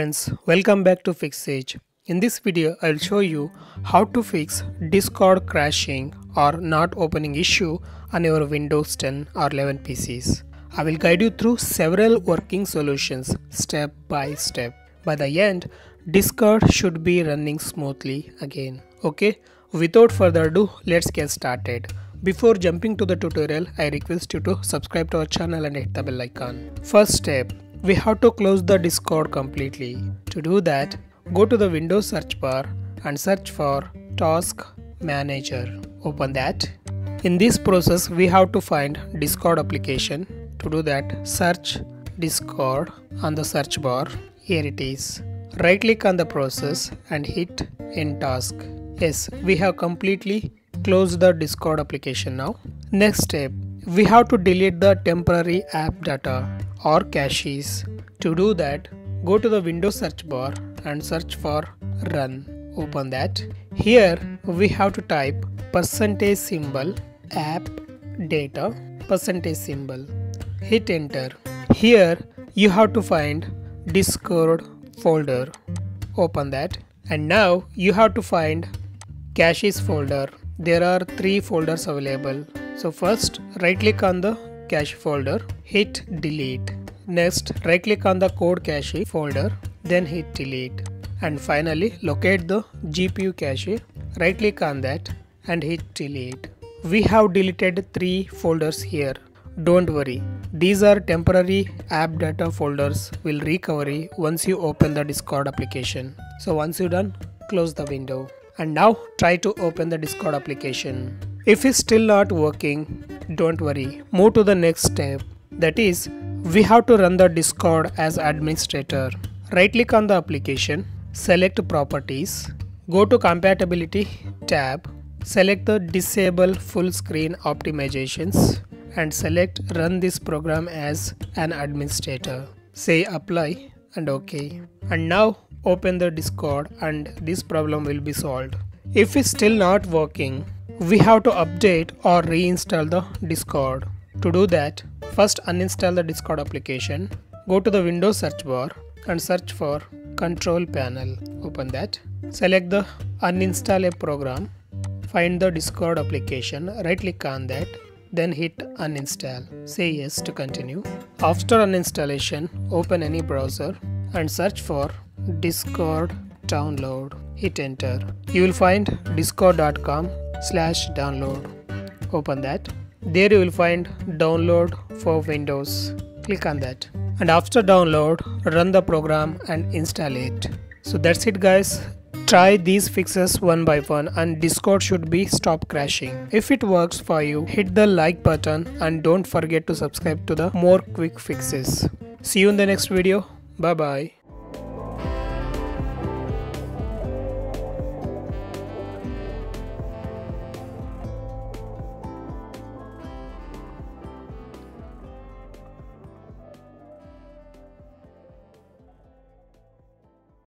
friends, welcome back to FIXsage. In this video, I'll show you how to fix Discord crashing or not opening issue on your Windows 10 or 11 PCs. I will guide you through several working solutions step by step. By the end, Discord should be running smoothly again. Okay, without further ado, let's get started. Before jumping to the tutorial, I request you to subscribe to our channel and hit the bell icon. First step, we have to close the Discord completely. To do that, go to the Windows search bar and search for Task Manager. Open that. In this process, we have to find Discord application. To do that, search Discord on the search bar. Here it is. Right click on the process and hit in task. Yes, we have completely closed the Discord application now. Next step, we have to delete the temporary app data or caches. To do that, go to the Windows search bar and search for run. Open that. Here we have to type percentage symbol app data percentage symbol. Hit enter. Here you have to find Discord folder. Open that. And now you have to find caches folder. There are three folders available. So first right click on the cache folder, hit delete. Next right click on the code cache folder, then hit delete. And finally locate the GPU cache, right click on that and hit delete. We have deleted three folders here. Don't worry, these are temporary app data folders will recovery once you open the Discord application. So once you're done, close the window. And now try to open the Discord application. If it's still not working, don't worry, move to the next step. That is, we have to run the Discord as administrator. Right click on the application, select properties, go to compatibility tab, select the disable full screen optimizations and select run this program as an administrator. Say apply and OK. And now open the Discord and this problem will be solved. If it's still not working, we have to update or reinstall the Discord. To do that, first uninstall the Discord application, go to the Windows search bar and search for Control Panel. Open that. Select the uninstall a program, find the Discord application, right click on that, then hit uninstall. Say yes to continue. After uninstallation, open any browser and search for Discord download. Hit enter. You will find discord.com slash download. Open that. There you will find download for Windows. Click on that. And after download, run the program and install it. So that's it guys. Try these fixes one by one and Discord should be stop crashing. If it works for you, hit the like button and don't forget to subscribe to the more quick fixes. See you in the next video. Bye bye.